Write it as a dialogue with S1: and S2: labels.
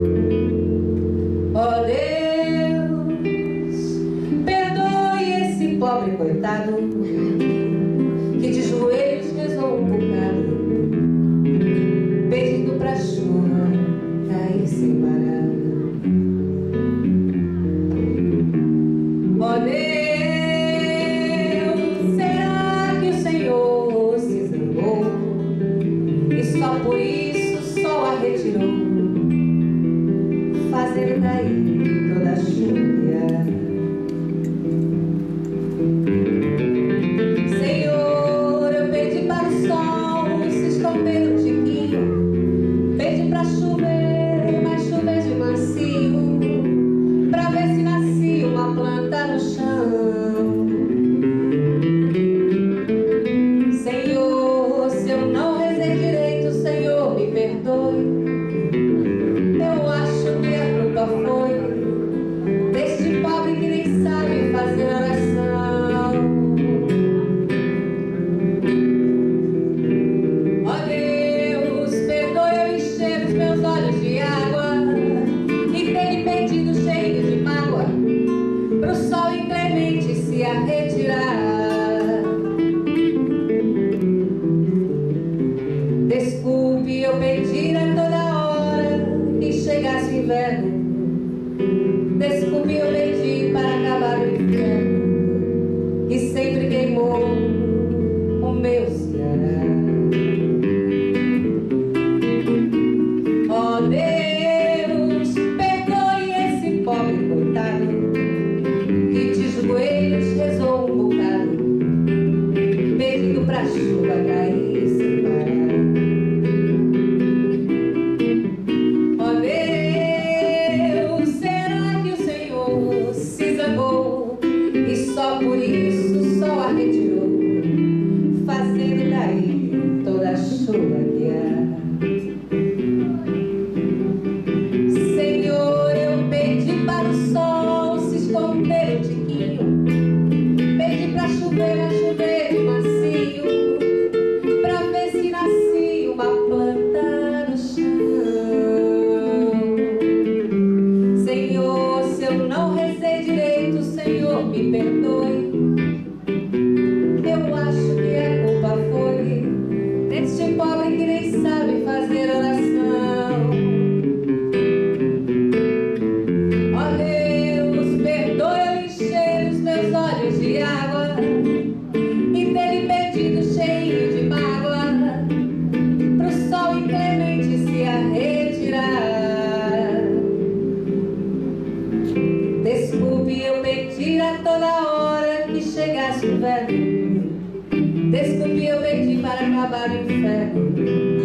S1: Ó oh Deus, perdoe esse pobre coitado que de joelhos rezou um bocado, pedindo pra chuva cair sem parar. Ó oh Deus, será que o Senhor se zangou e só por isso só a retirou? there. chover, a. cheio de mágoa, pro sol inclemente se retirar. Desculpe eu pedir a toda hora que chegasse o verbo. Desculpe eu pedir para acabar o inferno.